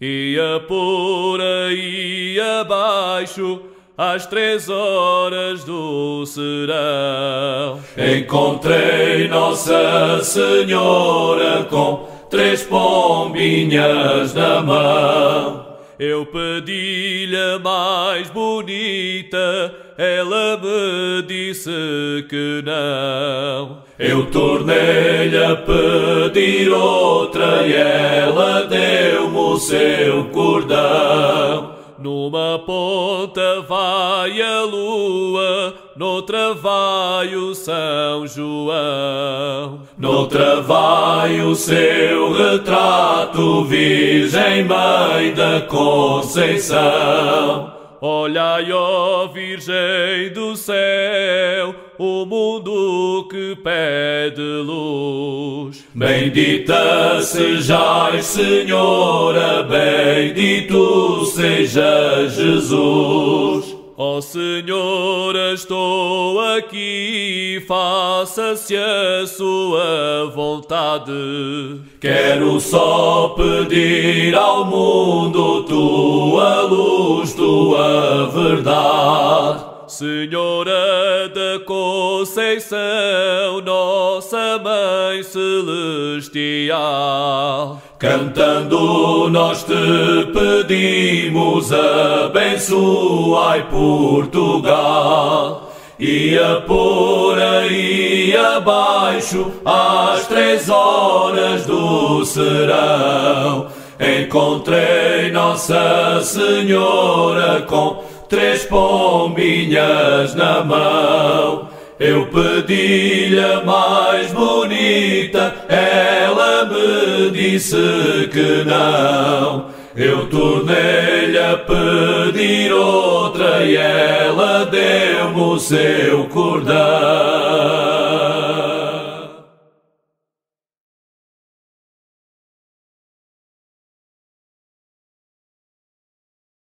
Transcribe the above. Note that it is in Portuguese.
Ia por aí abaixo às três horas do serão. Encontrei Nossa Senhora com três pombinhas na mão. Eu pedi-lhe mais bonita, ela me disse que não. Eu tornei-lhe a pedir outra e ela deu-me o seu cordão. Numa ponta vai a lua, noutra vai o São João. Noutra vai o seu retrato, Virgem Mãe da Conceição. Olhai, ó Virgem do céu, o mundo que pede luz. Bendita sejais, Senhora, bendito seja Jesus. Ó Senhora, estou aqui, faça-se a sua vontade. Quero só pedir ao mundo tua luz, tua verdade. Senhora da Conceição, nossa Mãe Celestial, cantando nós te pedimos, abençoai Portugal. Ia por aí abaixo, às três horas do serão, encontrei Nossa Senhora com três pombinhas na mão. Eu pedi-lhe a mais bonita, ela me disse que não. Eu tornei-lhe a pedir outra e ela deu-me o seu coração.